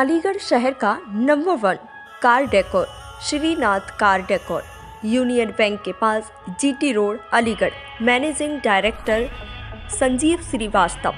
अलीगढ़ शहर का number one car decor Shrinath car decor union bank के पास GT road Aligarh. Managing director Sanjeev Srivastava.